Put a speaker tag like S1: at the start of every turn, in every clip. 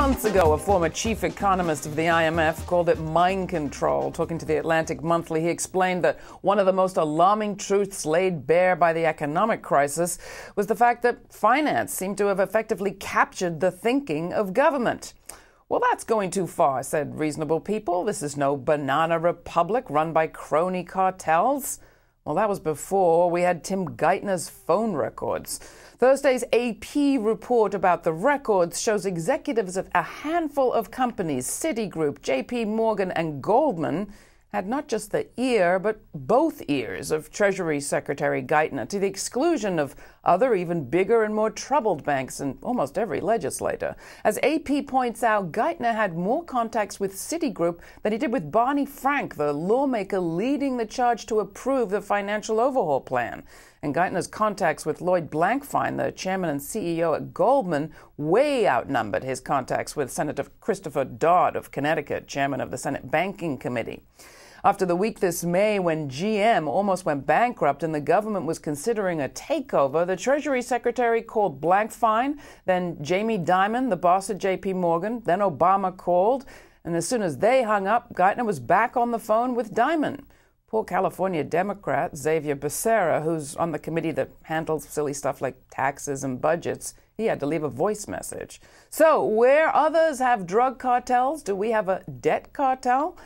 S1: months ago, a former chief economist of the IMF called it mind control. Talking to the Atlantic Monthly, he explained that one of the most alarming truths laid bare by the economic crisis was the fact that finance seemed to have effectively captured the thinking of government. Well, that's going too far, said reasonable people. This is no banana republic run by crony cartels. Well, that was before we had Tim Geithner's phone records. Thursday's AP report about the records shows executives of a handful of companies, Citigroup, JP Morgan, and Goldman, had not just the ear, but both ears of Treasury Secretary Geithner, to the exclusion of other, even bigger and more troubled banks and almost every legislator. As AP points out, Geithner had more contacts with Citigroup than he did with Barney Frank, the lawmaker leading the charge to approve the financial overhaul plan. And Geithner's contacts with Lloyd Blankfein, the chairman and CEO at Goldman, way outnumbered his contacts with Senator Christopher Dodd of Connecticut, chairman of the Senate Banking Committee. After the week this May when GM almost went bankrupt and the government was considering a takeover, the Treasury Secretary called Blankfein, then Jamie Dimon, the boss at JP Morgan, then Obama called, and as soon as they hung up, Geithner was back on the phone with Dimon. Poor California Democrat Xavier Becerra, who's on the committee that handles silly stuff like taxes and budgets, he had to leave a voice message. So, where others have drug cartels, do we have a debt cartel?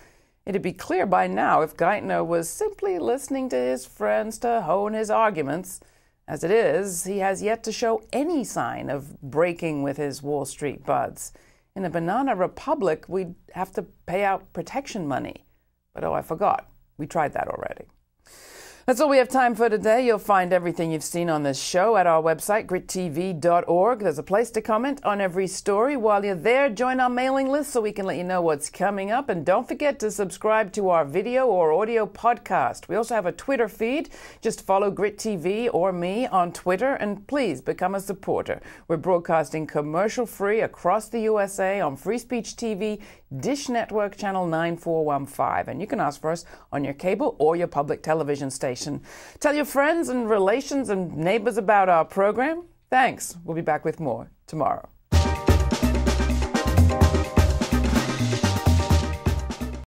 S1: It'd be clear by now if Geithner was simply listening to his friends to hone his arguments. As it is, he has yet to show any sign of breaking with his Wall Street buds. In a banana republic, we'd have to pay out protection money. But oh, I forgot. We tried that already. That's all we have time for today. You'll find everything you've seen on this show at our website, grittv.org. There's a place to comment on every story. While you're there, join our mailing list so we can let you know what's coming up. And don't forget to subscribe to our video or audio podcast. We also have a Twitter feed. Just follow Grit TV or me on Twitter and please become a supporter. We're broadcasting commercial free across the USA on Free Speech TV, Dish Network Channel 9415. And you can ask for us on your cable or your public television station. Tell your friends and relations and neighbors about our program. Thanks. We'll be back with more tomorrow.